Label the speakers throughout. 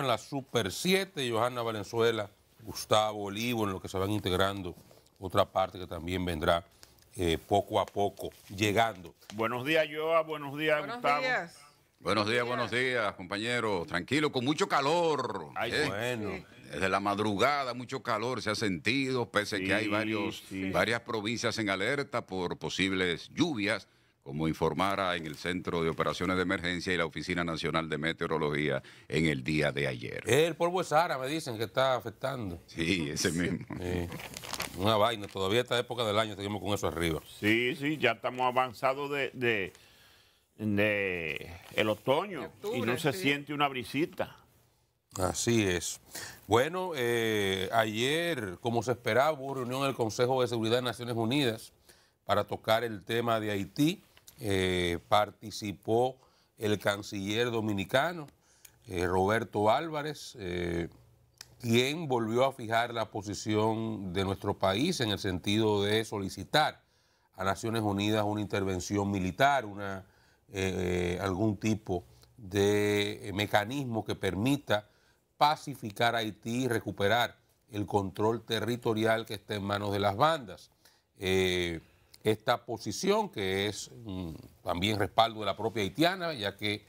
Speaker 1: en la Super 7, Johanna Valenzuela, Gustavo Olivo, en lo que se van integrando otra parte que también vendrá eh, poco a poco, llegando.
Speaker 2: Buenos días, Joa, buenos días,
Speaker 3: Buenos
Speaker 2: Gustavo.
Speaker 3: días.
Speaker 4: Buenos días, buenos días, compañeros. Tranquilo, con mucho calor.
Speaker 2: Ay,
Speaker 4: ¿eh?
Speaker 1: Bueno,
Speaker 4: Desde la madrugada mucho calor se ha sentido, pese a que hay varios,
Speaker 2: sí.
Speaker 4: varias provincias en alerta por posibles lluvias, como informara en el Centro de Operaciones de Emergencia y la Oficina Nacional de Meteorología en el día de ayer.
Speaker 1: el polvo de Sahara me dicen que está afectando.
Speaker 4: Sí, ese mismo.
Speaker 1: Una vaina, todavía esta época del año seguimos con eso arriba.
Speaker 2: Sí, sí, ya estamos avanzados de, de, de el otoño
Speaker 3: De octubre,
Speaker 2: y no se
Speaker 3: sí.
Speaker 2: siente una brisita.
Speaker 1: Así es. Bueno, eh, ayer, como se esperaba, hubo reunión en el Consejo de Seguridad de Naciones Unidas para tocar el tema de Haití. Eh, participó el canciller dominicano, eh, Roberto Álvarez, eh, quien volvió a fijar la posición de nuestro país en el sentido de solicitar a Naciones Unidas una intervención militar, algún tipo de mecanismo que permita pacificar Haití y recuperar el control territorial que está en manos de las bandas. Esta posición, que es mm, también respaldo de la propia haitiana, ya que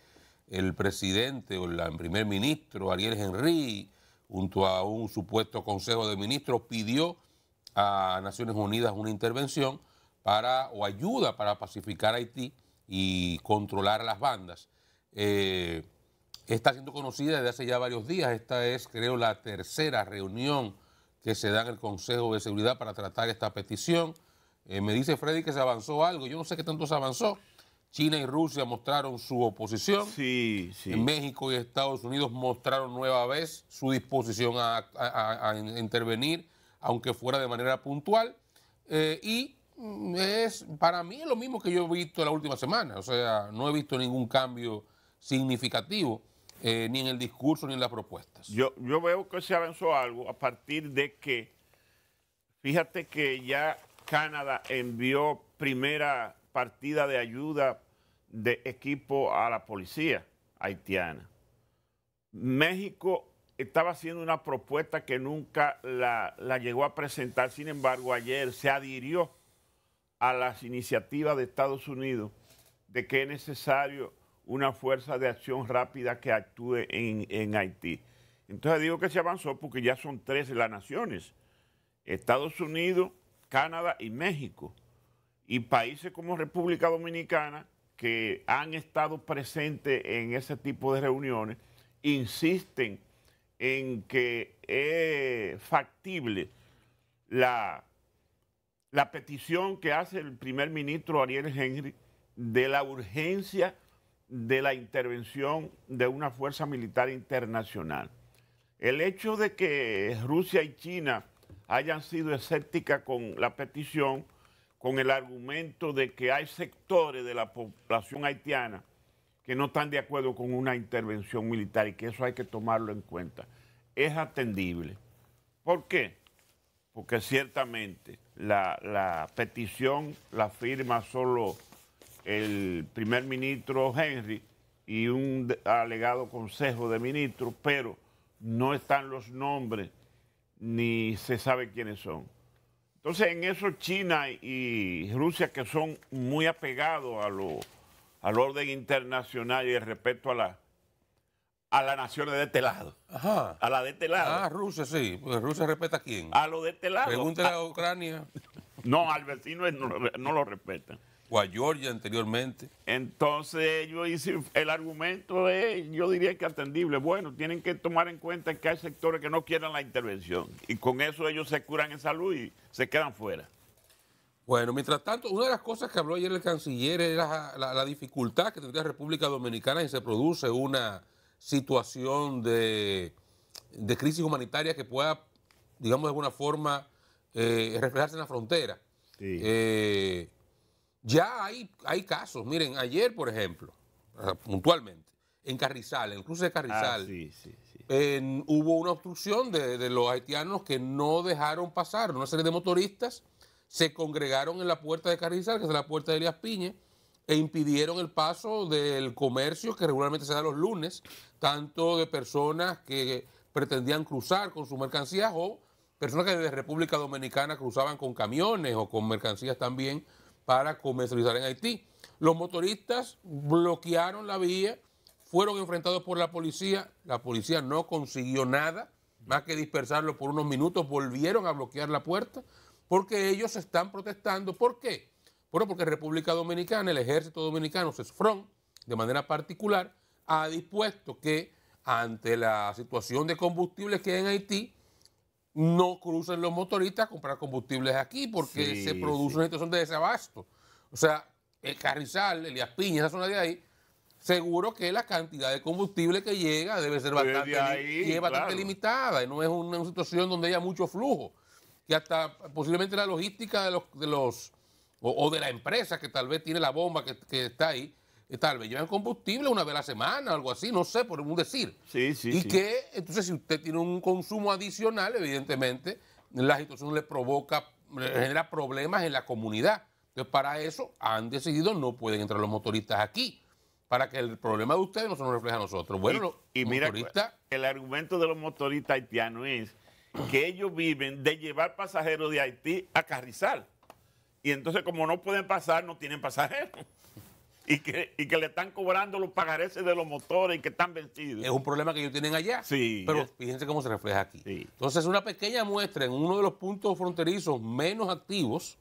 Speaker 1: el presidente o el primer ministro Ariel Henry, junto a un supuesto consejo de ministros, pidió a Naciones Unidas una intervención para o ayuda para pacificar Haití y controlar las bandas. Eh, está siendo conocida desde hace ya varios días. Esta es, creo, la tercera reunión que se da en el Consejo de Seguridad para tratar esta petición. Eh, me dice Freddy que se avanzó algo. Yo no sé qué tanto se avanzó. China y Rusia mostraron su oposición.
Speaker 2: Sí, sí.
Speaker 1: México y Estados Unidos mostraron nueva vez su disposición a, a- a- a intervenir, aunque fuera de manera puntual. Eh, y mm, es para mí es lo mismo que yo he visto la última semana. O sea, no he visto ningún cambio significativo eh, ni en el discurso ni en las propuestas.
Speaker 2: Yo, yo veo que se avanzó algo a partir de que, fíjate que ya Canadá envió primera partida de ayuda de equipo a la policía haitiana. México estaba haciendo una propuesta que nunca la, la llegó a presentar, sin embargo ayer se adhirió a las iniciativas de Estados Unidos de que es necesario una fuerza de acción rápida que actúe en, en Haití. Entonces digo que se avanzó porque ya son tres las naciones, Estados Unidos, Canadá y México. Y países como República Dominicana, que han estado presentes en ese tipo de reuniones, insisten en que es factible la, la petición que hace el primer ministro Ariel Henry de la urgencia de la intervención de una fuerza militar internacional. El hecho de que Rusia y China hayan sido escépticas con la petición, con el argumento de que hay sectores de la población haitiana que no están de acuerdo con una intervención militar y que eso hay que tomarlo en cuenta. Es atendible. ¿Por qué? Porque ciertamente la, petición la firma solo el primer ministro Henry y un alegado consejo de ministros, pero no están los nombres ni se sabe quiénes son. Entonces, en eso China y Rusia, que son muy apegados a lo, al orden internacional y el respeto a la a las naciones de este lado,
Speaker 1: Ajá.
Speaker 2: a la de este lado,
Speaker 1: Ah, Rusia, sí. Rusia respeta a quién.
Speaker 2: a lo de este lado.
Speaker 1: Pregúntale
Speaker 2: Ah,
Speaker 1: a Ucrania
Speaker 2: no, al vecino no, lo- no lo respetan.
Speaker 1: O a Georgia anteriormente.
Speaker 2: Entonces yo hice, el argumento es, yo diría que atendible. Bueno, tienen que tomar en cuenta que hay sectores que no quieren la intervención y con eso ellos se curan en salud y se quedan fuera.
Speaker 1: Bueno, mientras tanto, una de las cosas que habló ayer el canciller era la, la dificultad que tendría República Dominicana si se produce una situación de, de crisis humanitaria que pueda, digamos, de alguna forma eh, reflejarse en la frontera.
Speaker 2: Sí.
Speaker 1: Eh, ya hay, hay casos. Miren, ayer, por ejemplo, puntualmente, en Carrizal, en el cruce de Carrizal,
Speaker 2: Ah, sí, sí, sí.
Speaker 1: en- hubo una obstrucción de, de los haitianos que no dejaron pasar. Una serie de motoristas se congregaron en la puerta de Carrizal, que es la puerta de Elías Piña, e impidieron el paso del comercio que regularmente se da los lunes, tanto de personas que pretendían cruzar con sus mercancías o personas que desde República Dominicana cruzaban con camiones o con mercancías también para comercializar en Haití. Los motoristas bloquearon la vía, fueron enfrentados por la policía, la policía no consiguió nada, más que dispersarlo por unos minutos, volvieron a bloquear la puerta, porque ellos están protestando. ¿Por qué? Bueno, porque República Dominicana, el ejército dominicano, CESFRON, de manera particular, ha dispuesto que ante la situación de combustibles que hay en Haití, no crucen los motoristas a comprar combustibles aquí porque se produce una situación de desabasto. O sea, el Carrizal, Elías Piña, esa zona de ahí, seguro que la cantidad de combustible que llega debe ser bastante, limitada y no es una, situación donde haya mucho flujo. Que hasta posiblemente la logística de los, de los o, de la empresa que tal vez tiene la bomba que, que está ahí, tal vez llevan combustible una vez a la semana, algo así, no sé, por un decir.
Speaker 2: Sí, sí.
Speaker 1: Y que, entonces, si usted tiene un consumo adicional, evidentemente, la situación le provoca, le genera problemas en la comunidad. Entonces, para eso han decidido no pueden entrar los motoristas aquí, para que el problema de ustedes no se nos refleje a nosotros. Bueno,
Speaker 2: y, mira, el argumento de los motoristas haitianos es que ellos viven de llevar pasajeros de Haití a Carrizal. Y entonces, como no pueden pasar, no tienen pasajeros y que, y que le están cobrando los pagareces de los motores y que están vencidos.
Speaker 1: Es un problema que ellos tienen allá. Sí. Pero fíjense cómo se refleja aquí. Sí. Entonces, una pequeña muestra en uno de los puntos fronterizos menos activos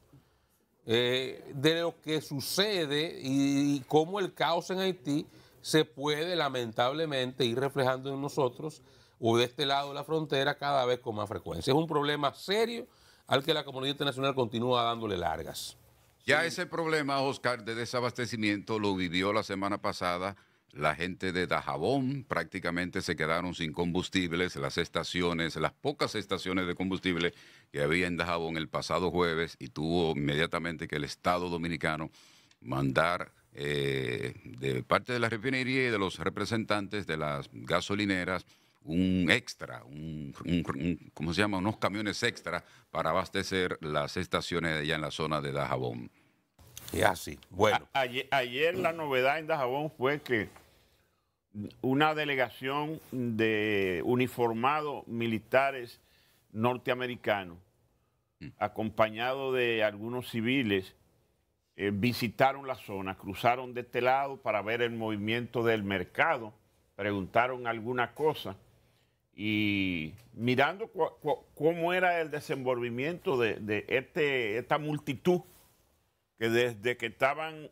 Speaker 1: eh, de lo que sucede y, cómo el caos en Haití se puede lamentablemente ir reflejando en nosotros o de este lado de la frontera cada vez con más frecuencia. Es un problema serio al que la comunidad internacional continúa dándole largas.
Speaker 4: Ya ese problema, Oscar, de desabastecimiento lo vivió la semana pasada. La gente de Dajabón prácticamente se quedaron sin combustibles. Las estaciones, las pocas estaciones de combustible que había en Dajabón el pasado jueves y tuvo inmediatamente que el Estado dominicano mandar eh, de parte de la refinería y de los representantes de las gasolineras un extra, un, ¿cómo se llama? Unos camiones extra para abastecer las estaciones allá en la zona de Dajabón.
Speaker 1: Y así, bueno.
Speaker 2: ayer, la novedad en Dajabón fue que una delegación de uniformados militares norteamericanos, mm. acompañado de algunos civiles, eh, visitaron la zona, cruzaron de este lado para ver el movimiento del mercado, preguntaron alguna cosa y mirando cómo era el desenvolvimiento de, este, esta multitud que desde que estaban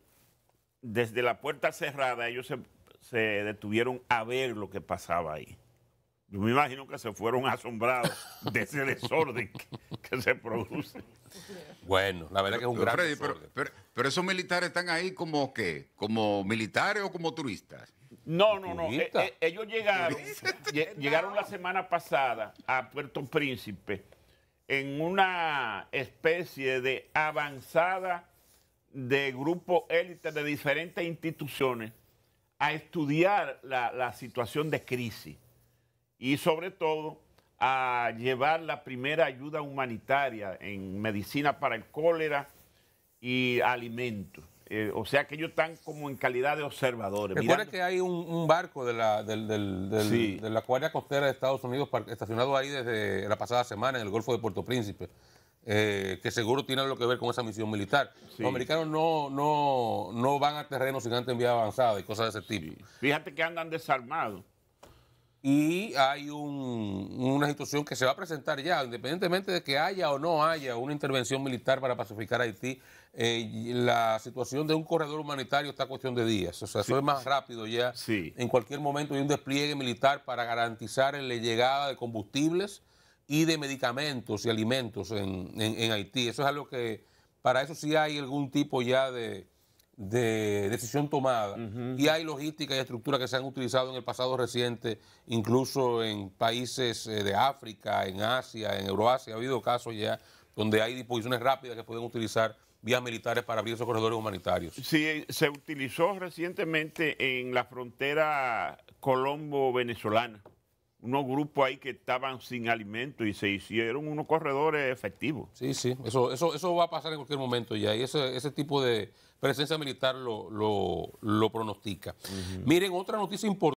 Speaker 2: desde la puerta cerrada, ellos se, detuvieron a ver lo que pasaba ahí. Yo me imagino que se fueron asombrados de ese desorden que, se produce.
Speaker 1: Bueno, la verdad que es un gran
Speaker 4: pero, pero, esos militares están ahí como qué, como militares o como turistas.
Speaker 2: No, no, no. Eh, eh, ellos llegaron, llegaron la semana pasada a Puerto Príncipe en una especie de avanzada de grupo élite de diferentes instituciones a estudiar la, situación de crisis y sobre todo a llevar la primera ayuda humanitaria en medicina para el cólera y alimentos. Eh, o sea que ellos están como en calidad de observadores.
Speaker 1: Recuerda que hay un, barco de la, del, de la Guardia Costera de Estados Unidos estacionado ahí desde la pasada semana en el Golfo de Puerto Príncipe. Eh, que seguro tiene algo que ver con esa misión militar. Los americanos no, no, no van a terreno sin antes enviar avanzada y cosas de ese tipo.
Speaker 2: Fíjate que andan desarmados.
Speaker 1: Y hay una situación que se va a presentar ya, independientemente de que haya o no haya una intervención militar para pacificar Haití, eh, la situación de un corredor humanitario está a cuestión de días. O sea, eso es más rápido ya. En cualquier momento hay un despliegue militar para garantizar la llegada de combustibles y de medicamentos y alimentos en, Haití. Eso es algo que, para eso sí hay algún tipo ya de, decisión tomada. Y hay logística y estructura que se han utilizado en el pasado reciente, incluso en países eh, de África, en Asia, en Euroasia. Ha habido casos ya donde hay disposiciones rápidas que pueden utilizar vías militares para abrir esos corredores humanitarios.
Speaker 2: Sí, se utilizó recientemente en la frontera colombo-venezolana unos grupos ahí que estaban sin alimento y se hicieron unos corredores efectivos.
Speaker 1: Sí, sí, eso, eso, eso va a pasar en cualquier momento ya y ese, ese tipo de presencia militar lo, lo, lo pronostica. Miren, otra noticia importante.